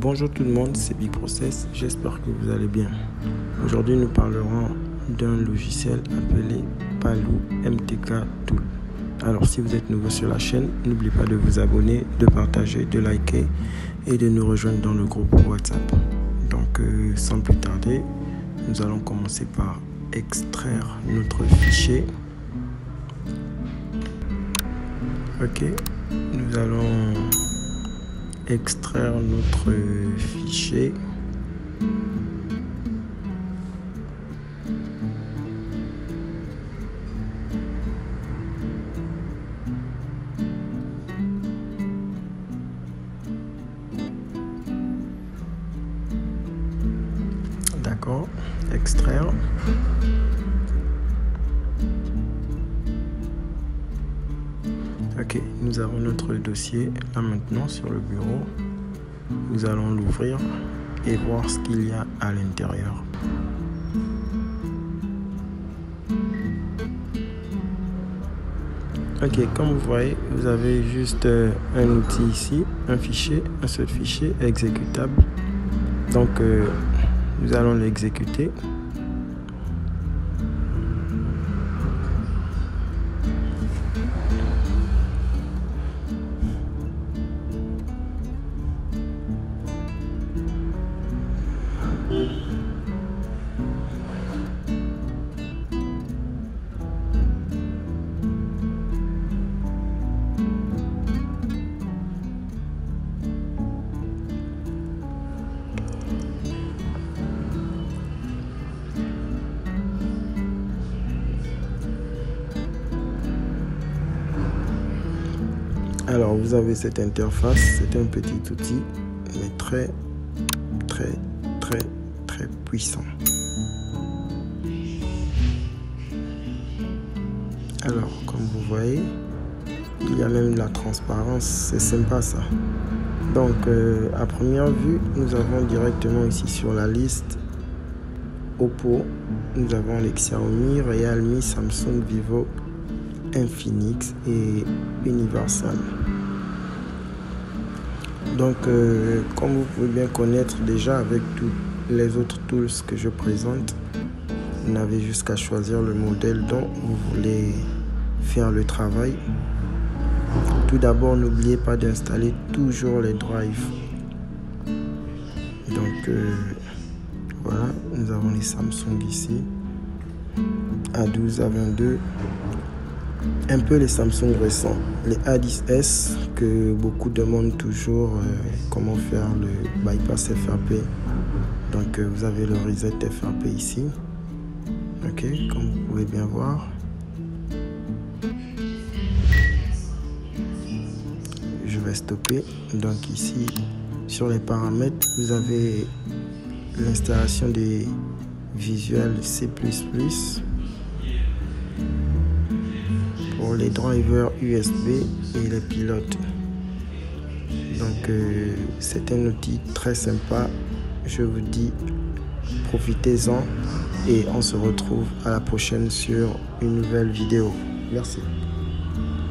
Bonjour tout le monde, c'est Big Process, j'espère que vous allez bien. Aujourd'hui nous parlerons d'un logiciel appelé Palou MTK Tool. Alors si vous êtes nouveau sur la chaîne, n'oubliez pas de vous abonner, de partager, de liker et de nous rejoindre dans le groupe WhatsApp. Donc euh, sans plus tarder, nous allons commencer par extraire notre fichier. Ok, nous allons extraire notre fichier. D'accord, extraire. Ok, nous avons notre dossier là maintenant sur le bureau. Nous allons l'ouvrir et voir ce qu'il y a à l'intérieur. Ok, comme vous voyez, vous avez juste euh, un outil ici, un fichier, un seul fichier exécutable. Donc, euh, nous allons l'exécuter. Alors, vous avez cette interface, c'est un petit outil, mais très, très, très, très puissant. Alors, comme vous voyez, il y a même la transparence, c'est sympa ça. Donc, euh, à première vue, nous avons directement ici sur la liste Oppo, nous avons les Xiaomi, Realme, Samsung, Vivo, Infinix et Universal. Donc, euh, comme vous pouvez bien connaître déjà avec tous les autres tools que je présente, vous n'avez juste qu'à choisir le modèle dont vous voulez faire le travail. Tout d'abord, n'oubliez pas d'installer toujours les drives. Donc, euh, voilà, nous avons les Samsung ici, A12, A22, un peu les Samsung récents, les A10s que beaucoup demandent toujours euh, comment faire le bypass FRP. Donc euh, vous avez le reset FRP ici. Ok, comme vous pouvez bien voir. Je vais stopper. Donc ici, sur les paramètres, vous avez l'installation des visuels C++ pour les drivers USB et les pilotes. Donc euh, c'est un outil très sympa. Je vous dis profitez-en et on se retrouve à la prochaine sur une nouvelle vidéo. Merci.